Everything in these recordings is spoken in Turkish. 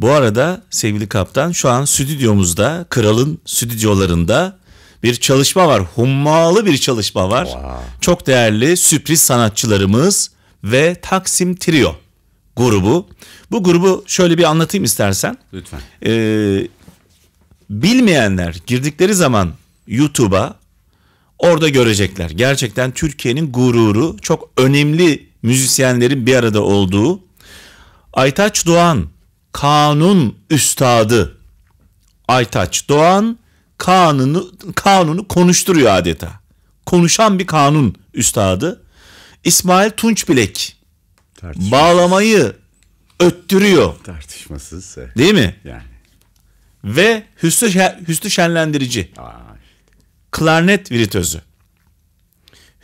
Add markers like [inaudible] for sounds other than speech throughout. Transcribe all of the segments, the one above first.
Bu arada sevgili kaptan şu an stüdyomuzda, kralın stüdyolarında bir çalışma var. Hummalı bir çalışma var. Wow. Çok değerli sürpriz sanatçılarımız ve Taksim Trio grubu. Bu grubu şöyle bir anlatayım istersen. Lütfen. Ee, bilmeyenler girdikleri zaman YouTube'a orada görecekler. Gerçekten Türkiye'nin gururu çok önemli müzisyenlerin bir arada olduğu Aytaç Doğan kanun üstadı Aytaç Doğan kanunu kanunu konuşturuyor adeta. Konuşan bir kanun üstadı. İsmail Tunçbilek bağlamayı öttürüyor. tartışmasız. Değil mi? Yani. Ve Hüsnü, Şen- Hüsnü Şenlendirici. Aa, Klarnet virtüözü.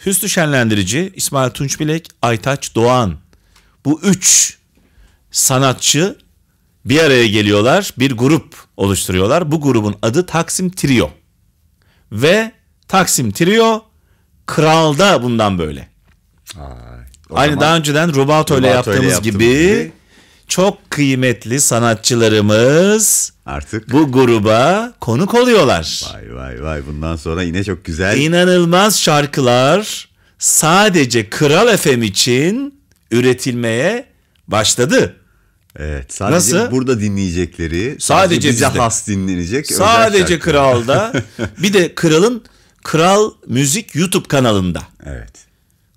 Hüsnü Şenlendirici, İsmail Tunçbilek, Aytaç Doğan. Bu üç sanatçı bir araya geliyorlar. Bir grup oluşturuyorlar. Bu grubun adı Taksim Trio. Ve Taksim Trio Kral'da bundan böyle. ay. Aynı daha önceden Rubato ile yaptığımız gibi, gibi çok kıymetli sanatçılarımız artık bu gruba konuk oluyorlar. vay vay vay bundan sonra yine çok güzel. İnanılmaz şarkılar sadece Kral FM için üretilmeye başladı. Evet. Sadece Nasıl? burada dinleyecekleri, Sadece bize bizde. has dinlenecek. Sadece. Kral'da [laughs] bir de Kral'ın Kral Müzik YouTube kanalında. Evet.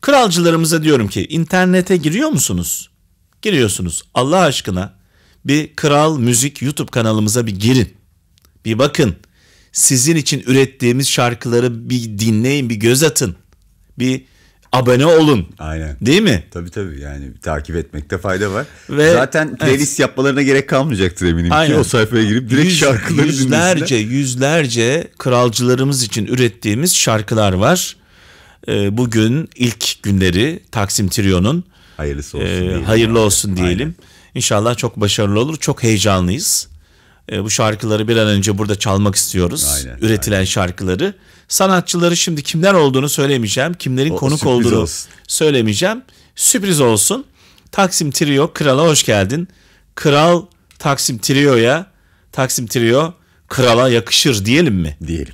Kralcılarımıza diyorum ki internete giriyor musunuz? Giriyorsunuz. Allah aşkına bir Kral Müzik YouTube kanalımıza bir girin. Bir bakın. Sizin için ürettiğimiz şarkıları bir dinleyin, bir göz atın. Bir abone olun. Aynen. Değil mi? Tabii tabii yani takip etmekte fayda var. Ve- Zaten playlist yapmalarına gerek kalmayacaktır eminim Aynen. ki. O sayfaya girip direkt Yüz- şarkıları yüzlerce dinlesinler. yüzlerce kralcılarımız için ürettiğimiz şarkılar var. Ee, bugün ilk günleri Taksim Trio'nun Hayırlısı olsun. Ee, diyelim. hayırlı olsun diyelim. Aynen. İnşallah çok başarılı olur. Çok heyecanlıyız. Ee, bu şarkıları bir an önce burada çalmak istiyoruz. Aynen, Üretilen şarkıları. Sanatçıları şimdi kimler olduğunu söylemeyeceğim. Kimlerin O- konuk olduğunu olsun. söylemeyeceğim. Sürpriz olsun. Taksim Trio Kral'a hoş geldin. Kral Taksim Trio'ya Taksim Trio Kral'a yakışır diyelim mi? Diyelim.